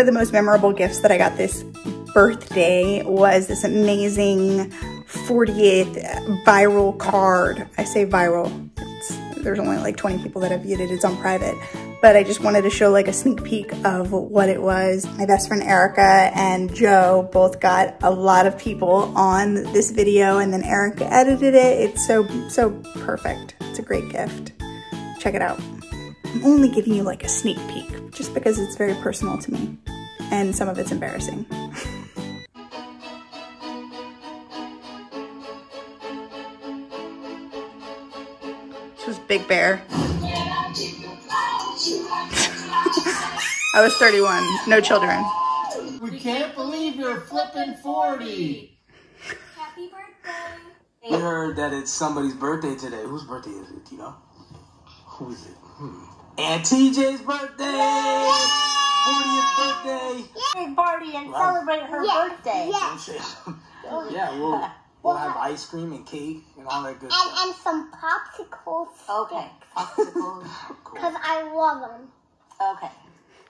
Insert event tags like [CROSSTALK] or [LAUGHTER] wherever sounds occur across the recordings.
One of the most memorable gifts that I got this birthday was this amazing 48th viral card. I say viral, it's, there's only like 20 people that have viewed it, it's on private. But I just wanted to show like a sneak peek of what it was. My best friend Erica and Joe both got a lot of people on this video and then Erica edited it. It's so, so perfect. It's a great gift. Check it out. I'm only giving you like a sneak peek just because it's very personal to me and some of it's embarrassing. this was Big Bear. I was 31, no children. We can't believe you're flipping 40. Happy birthday. We heard that it's somebody's birthday today. Whose birthday is it? Do you know? Who is it? Hmm. And TJ's birthday! 40th birthday! Birthday party and Wow. celebrate her birthday. yeah, yeah, we'll, we'll have ice cream and cake and all that good and, stuff. and some popsicles. Okay. Popsicles. [LAUGHS] Cool. Because I love them. okay.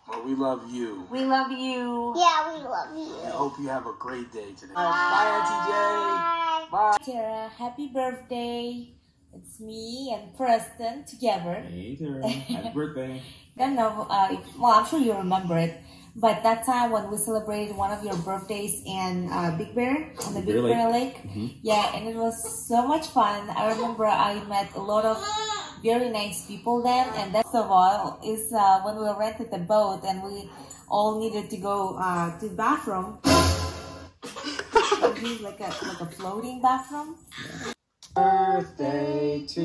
Well, we love you. We love you. Yeah, we love you. I hope you have a great day today. Bye. Bye, TJ. Bye. Terra, happy birthday. It's me and Preston together. Hey there, [LAUGHS] happy birthday. I don't know, uh, well, I'm sure you remember it. But that time when we celebrated one of your birthdays in uh, Big Bear, on the Big Bear Bear Lake. Lake. Yeah, and it was so much fun. I remember I met a lot of very nice people then. And that's of all is uh, when we rented the boat and we all needed to go uh, to the bathroom. [LAUGHS] Like a, like a floating bathroom. Birthday to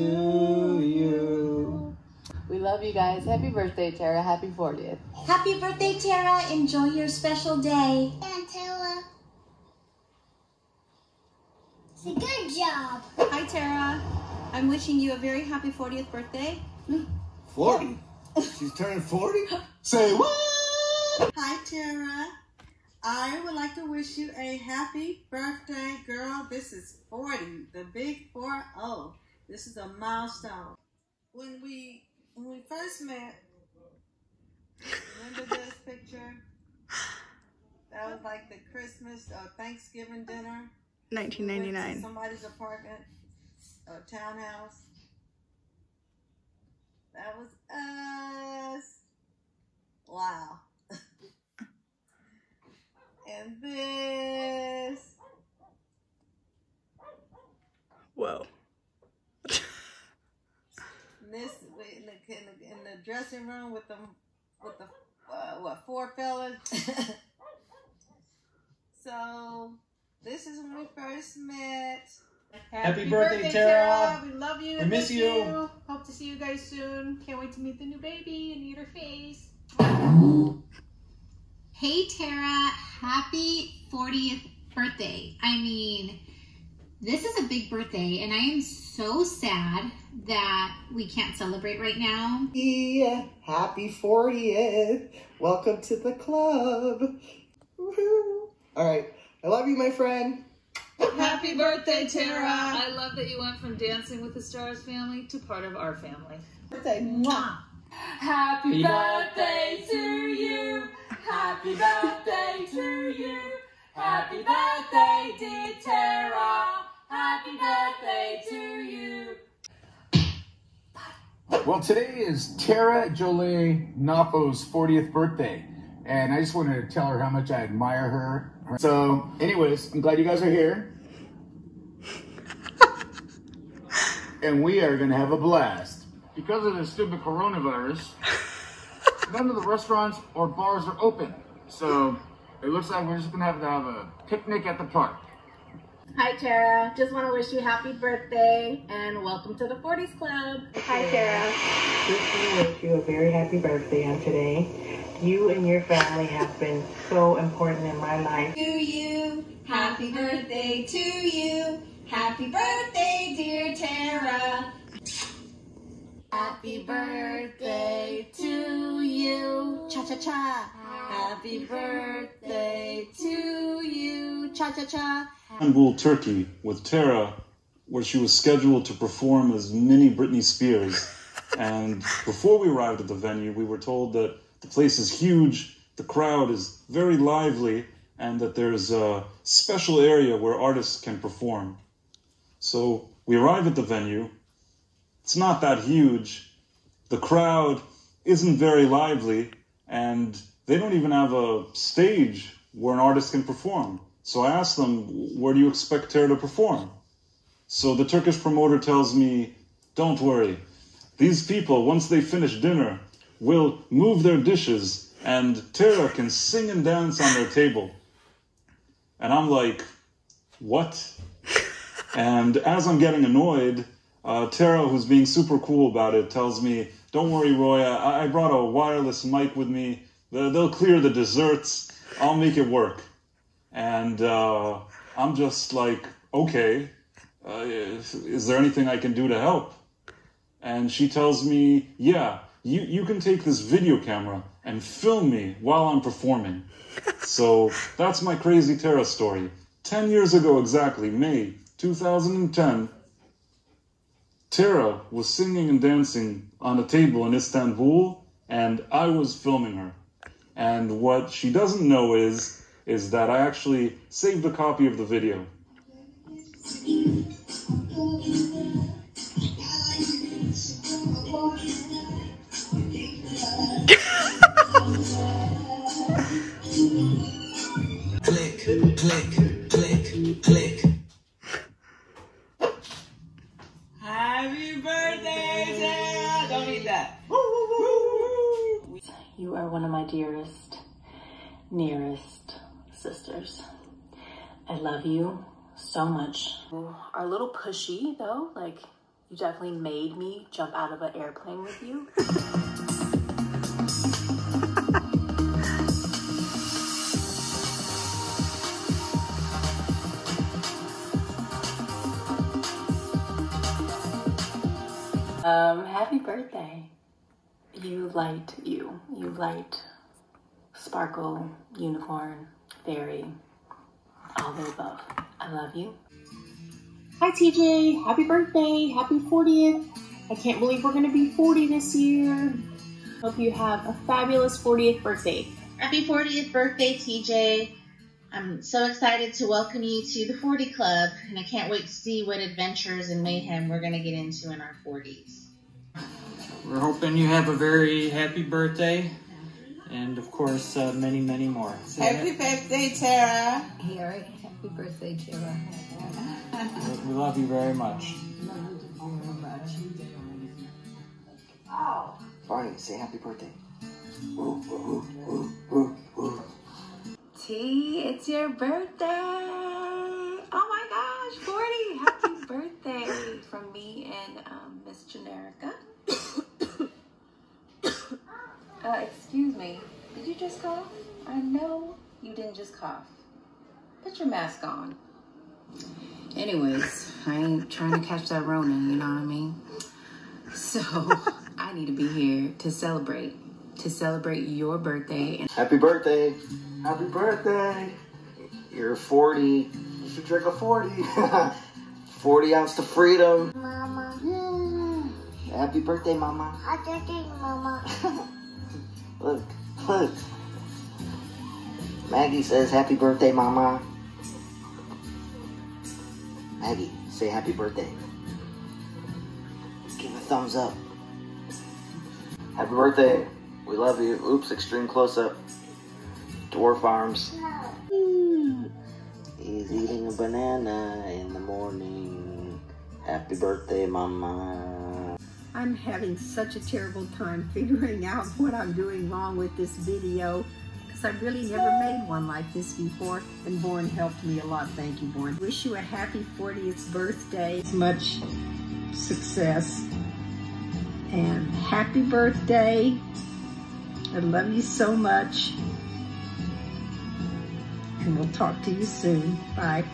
you. We love you guys. Happy birthday, Terra. Happy 40th. Happy birthday, Terra. Enjoy your special day. And Taylor. It's a good job. Hi, Terra. I'm wishing you a very happy 40th birthday. 40? She's turning 40? [LAUGHS] Say what? Hi, Terra. I would like to wish you a happy birthday, girl. This is 40, the big 4 0. This is a milestone. When we when we first met, remember this [LAUGHS] picture? That was like the Christmas or Thanksgiving dinner. We 1999. Somebody's apartment or townhouse. That was us. Wow. And this. Whoa. And this in the, in the in the dressing room with the with the uh, what four fellas. [LAUGHS] so this is when we first met. Happy birthday, Terra. We love you. We and miss you. Hope to see you guys soon. Can't wait to meet the new baby and eat her face. Hey, Terra. Happy 40th birthday. I mean, this is a big birthday, and I am so sad that we can't celebrate right now. Yeah, happy 40th. Welcome to the club. Woohoo. All right. I love you, my friend. Happy birthday, Terra. I love that you went from Dancing with the Stars family to part of our family. Birthday, mwah. Happy birthday to you. Happy birthday to you. Happy birthday, dear Terra. Happy birthday to you. Well, today is Terra Jole Gnoffo's 40th birthday. And I just wanted to tell her how much I admire her. So, anyways, I'm glad you guys are here. and we are going to have a blast. Because of this stupid coronavirus, none of the restaurants or bars are open. So, it looks like we're just going to have to have a picnic at the park. Hi, Terra. Just want to wish you happy birthday and welcome to the 40s Club. Hi, Terra. Just want to wish you a very happy birthday on today. You and your family have been so important in my life. To you, happy birthday to you. Happy birthday, dear Terra. Happy birthday to you. Cha cha cha. Happy birthday to you. Cha cha cha. Istanbul, Turkey, with Terra, where she was scheduled to perform as mini Britney Spears. And before we arrived at the venue, we were told that the place is huge the crowd is very lively and that there's a special area where artists can perform. So we arrive at the venue. It's not that huge. The crowd isn't very lively, and they don't even have a stage where an artist can perform. So I asked them, Where do you expect Terra to perform? So the Turkish promoter tells me, Don't worry. These people, once they finish dinner, will move their dishes and Terra can sing and dance on their table. And I'm like, What? [LAUGHS] and as I'm getting annoyed, uh, Terra, who's being super cool about it, tells me, Don't worry, Roy, I, I brought a wireless mic with me. They'll clear the desserts. I'll make it work. And uh, I'm just like, okay, uh, is there anything I can do to help? And she tells me, yeah, you, you can take this video camera and film me while I'm performing. so that's my crazy Terra story. 10 years ago exactly, May 2010, Terra was singing and dancing on a table in Istanbul, and I was filming her. And what she doesn't know is is that I actually saved a copy of the video. I love you so much. You are a little pushy though, like you definitely made me jump out of an airplane with you. Um, happy birthday. You light you. You light sparkle, unicorn, fairy, all the above. I love you. Hi TJ, happy birthday, happy 40th. I can't believe we're gonna be 40 this year. Hope you have a fabulous 40th birthday. Happy 40th birthday, TJ. I'm so excited to welcome you to the 40 Club, and I can't wait to see what adventures and mayhem we're going to get into in our 40s. We're hoping you have a very happy birthday, and of course, uh, many, many more. So Happy birthday, Terra. Harry, happy birthday, Terra. we love you very much. Barney, say happy birthday. T, it's your birthday. Oh my gosh, 40. Happy [LAUGHS] birthday from me and um, Miss Generica. Uh, excuse me, did you just cough? I know you didn't just cough. Put your mask on. Anyways, I ain't trying to catch that Rona, you know what I mean? So, [LAUGHS] I need to be here to celebrate, to celebrate your birthday. And Happy birthday. Happy birthday. You're 40. You should drink a 40. [LAUGHS] 40 ounce to freedom. Mama. Happy birthday, Mama. Happy birthday, Mama. [LAUGHS] Look, look. Maggie says happy birthday, Mama. Maggie, say happy birthday. Give a thumbs up. Happy birthday. We love you. Oops, extreme close up. Dwarf arms. He's eating a banana in the morning. Happy birthday, Mama. I'm having such a terrible time [LAUGHS] figuring out what I'm doing wrong with this video because I've really never made one like this before and Born helped me a lot. Thank you, Born. Wish you a happy 40th birthday. Much success and happy birthday. I love you so much. And we'll talk to you soon. Bye.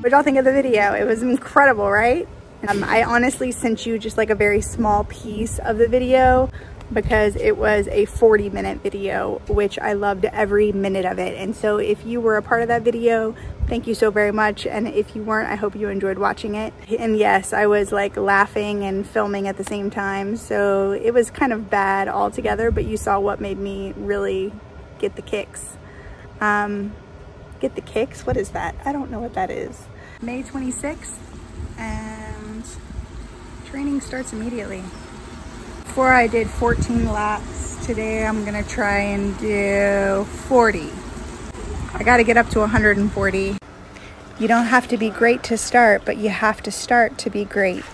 What y'all think of the video? It was incredible, right? Um, I honestly sent you just like a very small piece of the video, because it was a 40 minute video, which I loved every minute of it. And so if you were a part of that video, thank you so very much. And if you weren't, I hope you enjoyed watching it. And yes, I was like laughing and filming at the same time. So it was kind of bad altogether, but you saw what made me really get the kicks. Um, get the kicks? What is that? I don't know what that is. May 26th and training starts immediately. Before I did 14 laps, today I'm gonna try and do 40. I gotta get up to 140. You don't have to be great to start, but you have to start to be great.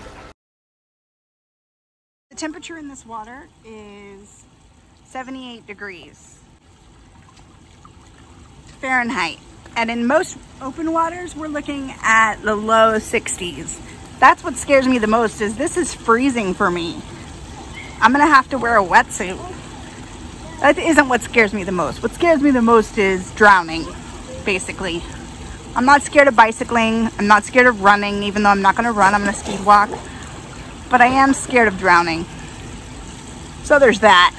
The temperature in this water is 78 degrees Fahrenheit. And in most open waters, we're looking at the low 60s. That's what scares me the most is this is freezing for me. I'm gonna have to wear a wetsuit. That isn't what scares me the most. What scares me the most is drowning, basically. I'm not scared of bicycling. I'm not scared of running, even though I'm not gonna run, I'm gonna speed walk. But I am scared of drowning. So there's that.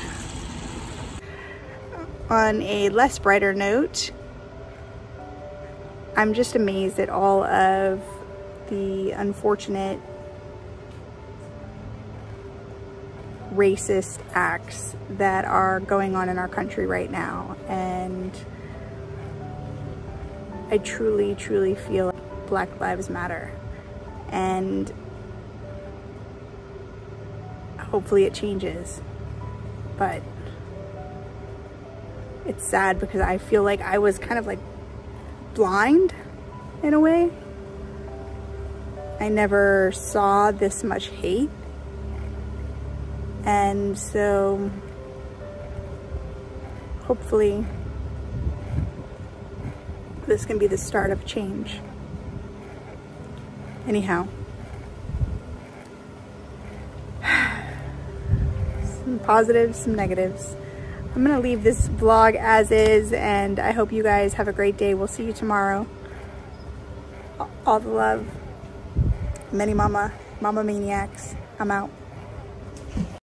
On a less brighter note, I'm just amazed at all of the unfortunate racist acts that are going on in our country right now. And I truly, truly feel Black Lives Matter. And hopefully it changes. But it's sad because I feel like I was kind of like blind in a way. I never saw this much hate and so hopefully this can be the start of change. Anyhow, [SIGHS] some positives, some negatives. I'm gonna leave this vlog as is and I hope you guys have a great day. We'll see you tomorrow. All the love. Mini mama, mama maniacs. I'm out.